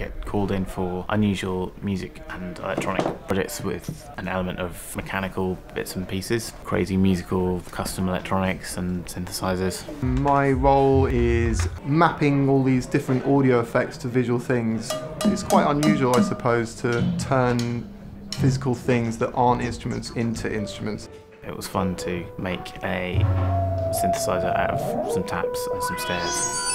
get called in for unusual music and electronic projects with an element of mechanical bits and pieces, crazy musical custom electronics and synthesizers. My role is mapping all these different audio effects to visual things. It's quite unusual, I suppose, to turn physical things that aren't instruments into instruments. It was fun to make a synthesizer out of some taps and some stairs.